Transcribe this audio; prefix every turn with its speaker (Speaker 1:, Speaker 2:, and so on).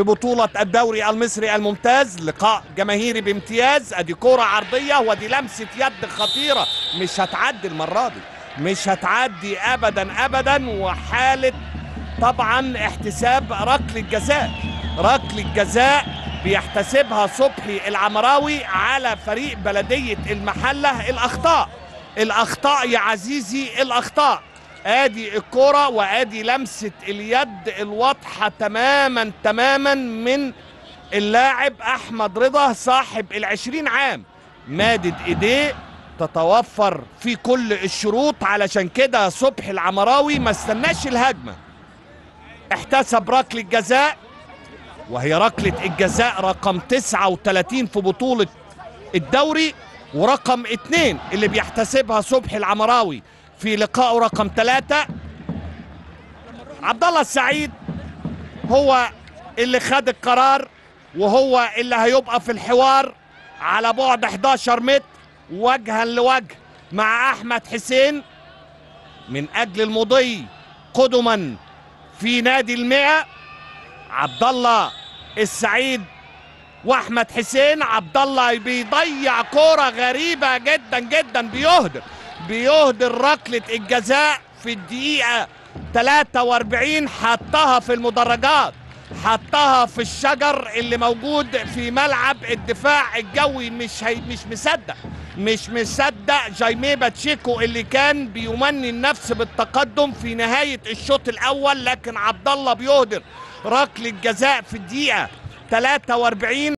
Speaker 1: في بطولة الدوري المصري الممتاز لقاء جماهيري بامتياز ادي كرة عرضية ودي لمسة يد خطيرة. مش هتعدي المرة دي مش هتعدي ابدا ابدا. وحالة طبعا احتساب ركل الجزاء ركل الجزاء بيحتسبها صبحي العمراوي على فريق بلدية المحلة الأخطاء. الأخطاء يا عزيزي الأخطاء. آدي الكرة وآدي لمسة اليد الواضحة تماما تماما من اللاعب أحمد رضا صاحب العشرين عام. مادد إيديه تتوفر في كل الشروط. علشان كده صبحي العمراوي ما استناش الهجمة. احتسب ركلة الجزاء وهي ركلة الجزاء رقم 39 في بطولة الدوري ورقم اتنين اللي بيحتسبها صبحي العمراوي. في لقائه رقم ثلاثة. عبد الله السعيد هو اللي خد القرار وهو اللي هيبقى في الحوار على بعد 11 متر وجها لوجه مع أحمد حسين. من أجل المضي قدما في نادي المئة عبد الله السعيد وأحمد حسين. عبد الله بيضيع كورة غريبة جدا جدا بيهدر. بيهدر ركله الجزاء في الدقيقة 43 حطها في المدرجات حطها في الشجر اللي موجود في ملعب الدفاع الجوي. مش هي مش مصدق مش مصدق جايمي باتشيكو اللي كان بيمني النفس بالتقدم في نهاية الشوط الأول. لكن عبد الله بيهدر ركلة جزاء في الدقيقة 43